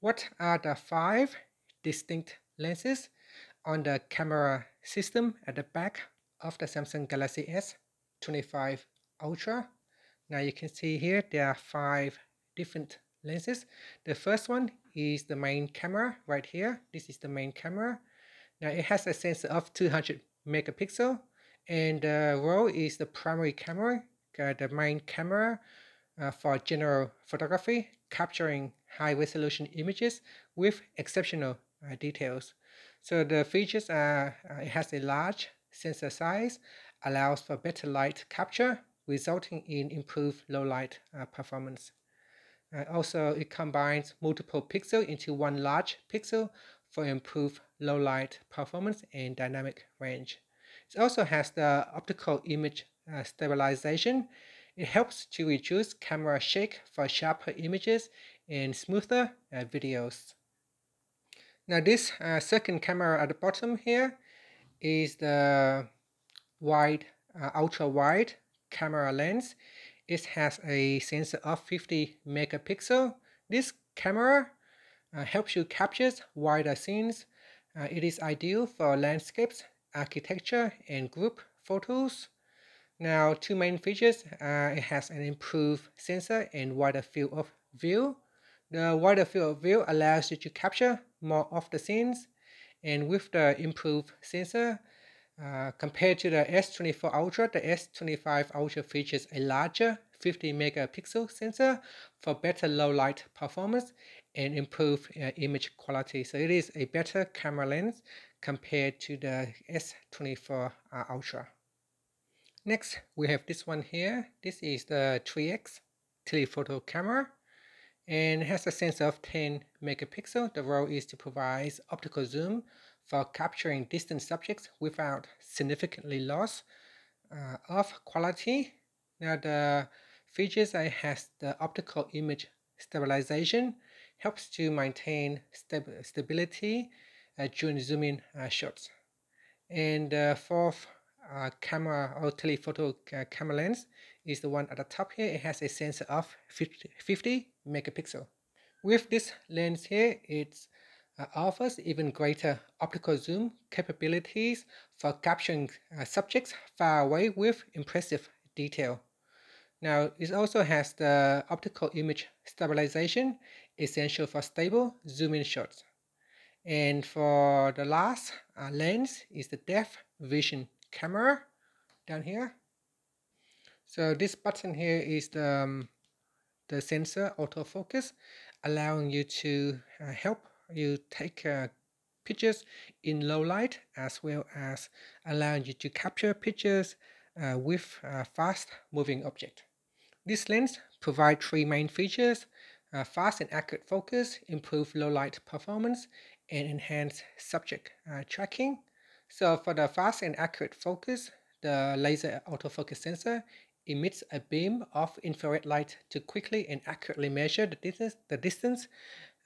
What are the five distinct lenses on the camera system at the back of the Samsung Galaxy S25 Ultra? Now you can see here there are five different lenses. The first one is the main camera right here. This is the main camera. Now it has a sensor of 200 megapixel and the RAW is the primary camera, uh, the main camera uh, for general photography, capturing high resolution images with exceptional uh, details. So the features are uh, it has a large sensor size, allows for better light capture, resulting in improved low light uh, performance. Uh, also, it combines multiple pixels into one large pixel for improved low light performance and dynamic range. It also has the optical image uh, stabilization. It helps to reduce camera shake for sharper images and smoother uh, videos. Now this uh, second camera at the bottom here is the wide, uh, ultra wide camera lens. It has a sensor of 50 megapixel. This camera uh, helps you capture wider scenes. Uh, it is ideal for landscapes, architecture, and group photos. Now, two main features. Uh, it has an improved sensor and wider field of view. The wider field of view allows you to capture more of the scenes. And with the improved sensor, uh, compared to the S24 Ultra, the S25 Ultra features a larger 50 megapixel sensor for better low light performance and improved uh, image quality. So it is a better camera lens compared to the S24 uh, Ultra. Next, we have this one here. This is the 3X telephoto camera and has a sensor of 10 megapixel. The role is to provide optical zoom for capturing distant subjects without significantly loss uh, of quality. Now the features I has the optical image stabilization, helps to maintain stab stability uh, during zooming uh, shots. And the fourth uh, camera or telephoto uh, camera lens is the one at the top here. It has a sensor of 50, 50 megapixel. With this lens here, it uh, offers even greater optical zoom capabilities for capturing uh, subjects far away with impressive detail. Now, it also has the optical image stabilization, essential for stable zoom-in shots. And for the last uh, lens is the depth vision camera down here. So this button here is the, um, the sensor autofocus, allowing you to uh, help you take uh, pictures in low light as well as allowing you to capture pictures uh, with a fast moving object. This lens provides three main features, uh, fast and accurate focus, improved low light performance, and enhanced subject uh, tracking. So for the fast and accurate focus, the laser autofocus sensor emits a beam of infrared light to quickly and accurately measure the distance, the distance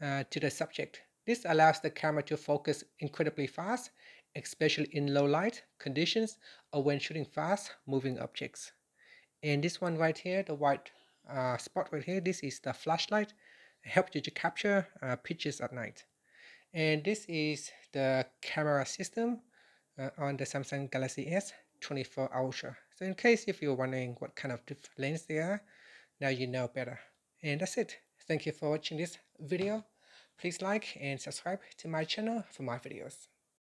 uh, to the subject. This allows the camera to focus incredibly fast, especially in low light conditions or when shooting fast moving objects. And this one right here, the white uh, spot right here, this is the flashlight. It helps you to capture uh, pictures at night. And this is the camera system uh, on the Samsung Galaxy S24 Ultra. So in case if you're wondering what kind of lens they are, now you know better. And that's it. Thank you for watching this video. Please like and subscribe to my channel for more videos.